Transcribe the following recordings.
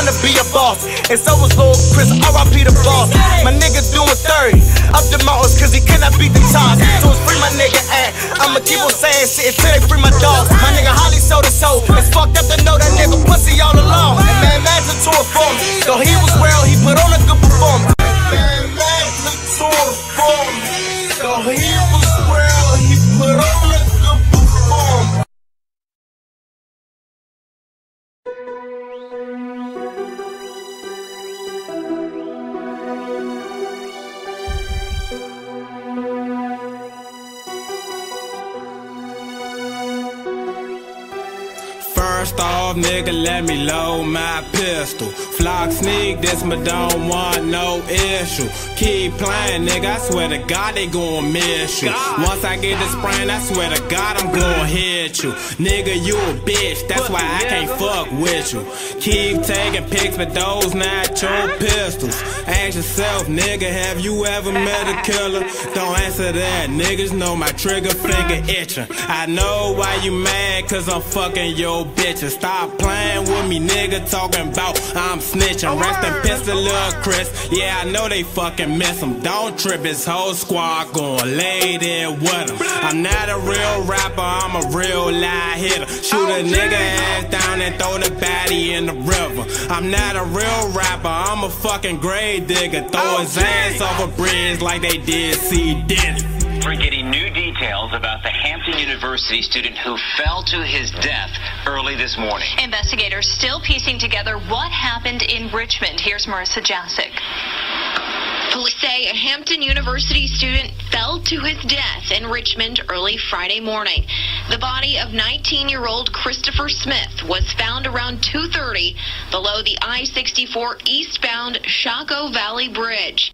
wanna be a boss. And so was Lil Chris, RIP the boss. My nigga doing 30, up the mountains cause he cannot beat the toss. So it's free my nigga, and I'ma keep on saying shit until they free my dogs. My nigga Holly sold his soul. It's fucked up to know that nigga pussy all along. And man, imagine off, nigga, let me load my pistol. Flock sneak, this my don't want no issue. Keep playing, nigga, I swear to God they gon' miss you. Once I get this brain, I swear to God I'm gon' hit you. Nigga, you a bitch, that's why I can't fuck with you. Keep taking pics, but those not your pistols. Ask yourself, nigga, have you ever met a killer? Don't answer that, niggas know my trigger finger itching. I know why you mad, cause I'm fucking your bitches. Stop playing with me, nigga, talking about I'm snitching. Rest in peace to Lil Chris. Yeah, I know they fucking miss him. Don't trip, his whole squad going lay there with him. I'm not a real rapper, I'm a real lie hitter. Shoot a nigga ass down and throw the baddie in the river. I'm not a real rapper, I'm a fucking grave digger. Throw his ass off a bridge like they did C. Diddy. We're getting new details about the Hampton University student who fell to his death early this morning. Investigators still piecing together what happened in Richmond. Here's Marissa Jasic. Police say a Hampton University student fell to his death in Richmond early Friday morning. The body of 19-year-old Christopher Smith was found around 2:30 below the I-64 eastbound Shockoe Valley Bridge.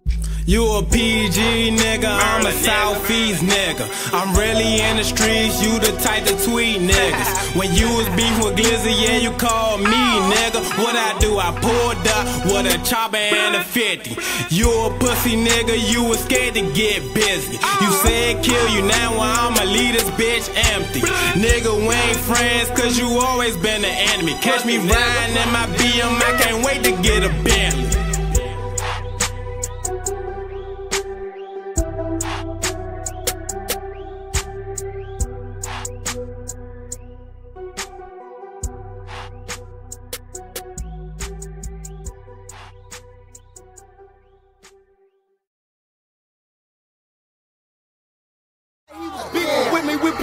You a PG nigga, I'm a Southeast nigga. I'm really in the streets, you the type to tweet niggas. When you was beef with Glizzy, yeah, you called me oh. nigga. What I do, I pulled up with a chopper and a 50. You a pussy nigga, you was scared to get busy. You oh. said kill you, now I'ma leave this bitch empty. Nigga, we ain't friends, cause you always been the enemy. Catch me riding in my BM, I can't wait to get a Bentley.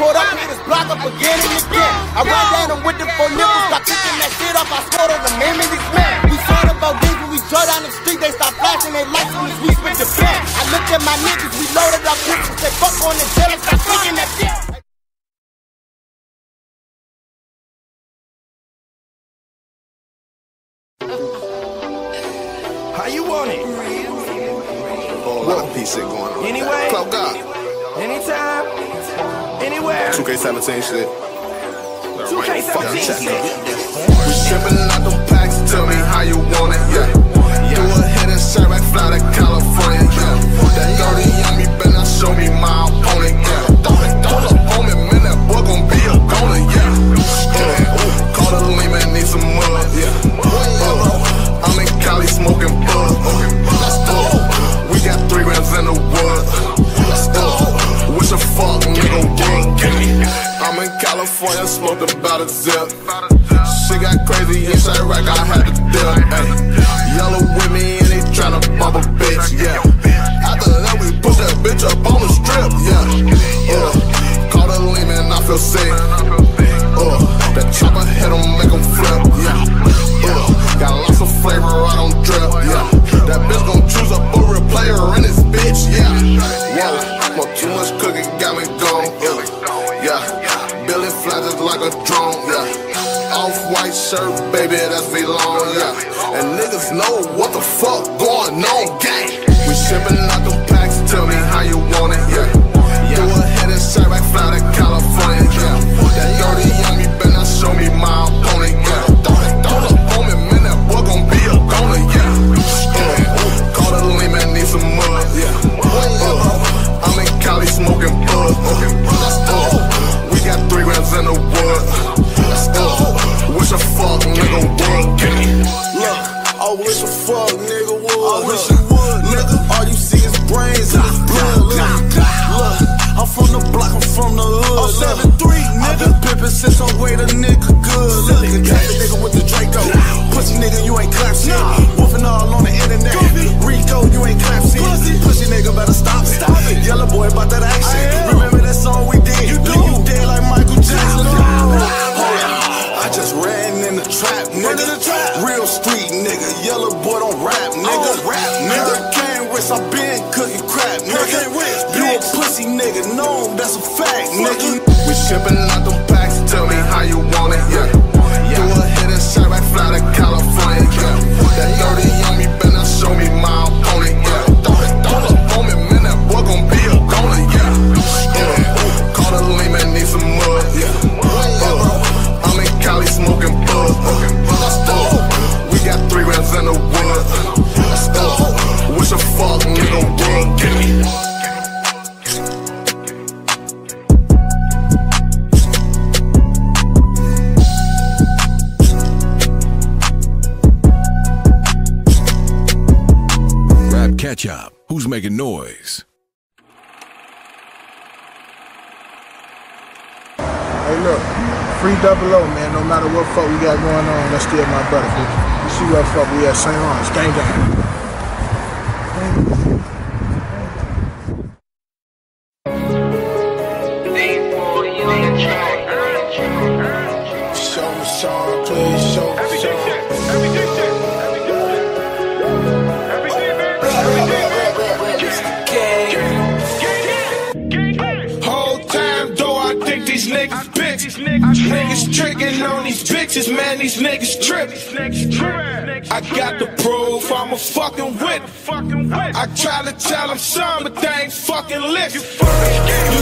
With me, we pulled up, hit his block up again and again. I ran down him with the four nipples, got kicking that shit up. I scored on the man, these men. We thought about things when we drove down the street, they start flashing their lights when we spit the pen. I looked at my niggas, we loaded up pistols, they fuck on the jealous, start thinking that shit. How you want it? Whole lot of piece shit going on. Anyway. Club God. Anytime, anywhere. 2K17 shit. 2K17 shit. We shipping out them packs, tell me how you want it, yeah. Do a hit and shot right fly to California, California, smoked about a zip. Shit got crazy inside rack, I had to dip. Yellow with me and they tryna bump a bitch, yeah. Shirt, nigga, no, that's a fact, nigga. We shipping out them Rap catch up. Who's making noise? Hey, look, free double O, man. No matter what fuck we got going on, that's still my brother, bitch. You see what fuck we at St. Lawrence, gang gang. Show me some, please show me some. Whole niggas bitches. Niggas tricking on these bitches, man. These niggas tripping. I got the proof, I'm a fucking wit. I try to tell them some, but they ain't fucking. You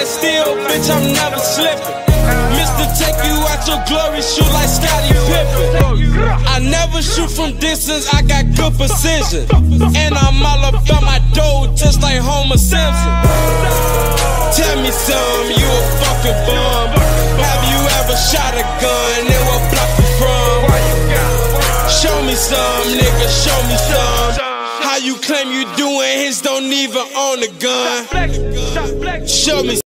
and keep that steel, bitch, I'm never slipping. Mister, take you out your glory, shoot like Scottie Pippen. I never shoot from distance, I got good precision. And I'm all about my dough, just like Homer Simpson. Tell me some, you a fucking bum. Have you ever shot a gun and what block you from? Show me some, nigga, show me some. How you claim you doing his don't even own a gun? Show me